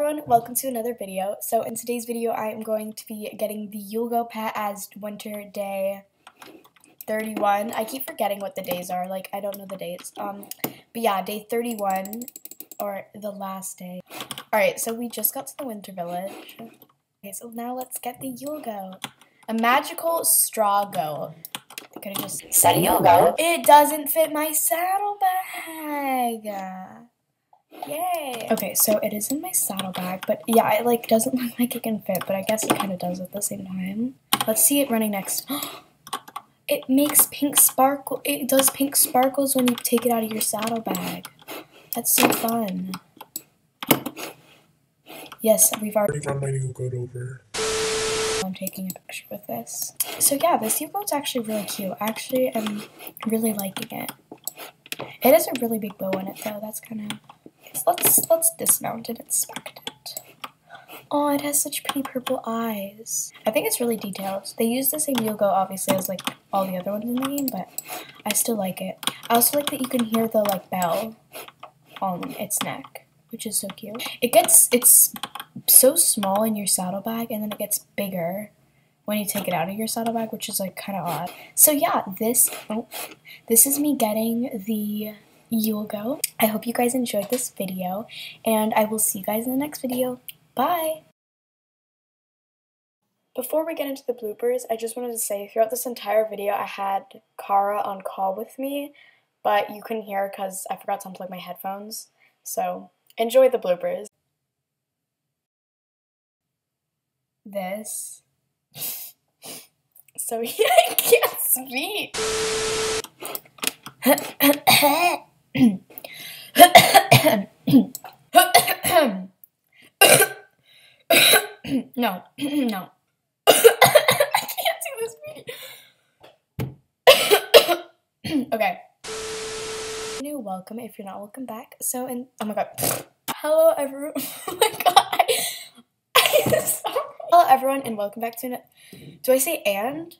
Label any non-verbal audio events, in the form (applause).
everyone, welcome to another video. So in today's video I am going to be getting the Yule goat pet as winter day 31. I keep forgetting what the days are, like I don't know the dates. Um, But yeah, day 31 or the last day. Alright, so we just got to the winter village. Okay, so now let's get the Yule goat. A magical straw goat. I could have just said Yule goat. It doesn't fit my saddlebag. Yay! Okay, so it is in my saddlebag, but yeah, it like doesn't (laughs) look like it can fit, but I guess it kind of does at the same time. Let's see it running next. (gasps) it makes pink sparkle. It does pink sparkles when you take it out of your saddlebag. That's so fun. Yes, we've already run my new goat over. I'm taking a picture with this. So yeah, this Yule goat's actually really cute. Actually, I actually am really liking it. It has a really big bow on it though. That's kind of let's let's dismount and inspect it. Oh, it has such pretty purple eyes. I think it's really detailed. They use the same Yule goat obviously as like all the other ones in the game, but I still like it. I also like that you can hear the like bell on its neck, which is so cute. It gets it's so small in your saddlebag and then it gets bigger when you take it out of your saddlebag, which is like kind of odd. So yeah, this oh, this is me getting the Yule goat. I hope you guys enjoyed this video, and I will see you guys in the next video. Bye! Before we get into the bloopers, I just wanted to say throughout this entire video I had Kara on call with me, but you couldn't hear because I forgot to unplug my headphones. So enjoy the bloopers. This. (laughs) so (laughs) yeah, I can't speak. (laughs) (coughs) no, (coughs) no. (coughs) I can't do this okay. New welcome if you're not welcome back. So and oh my god. Hello everyone. (laughs) oh my god. (laughs) Hello everyone and welcome back to Do I say and?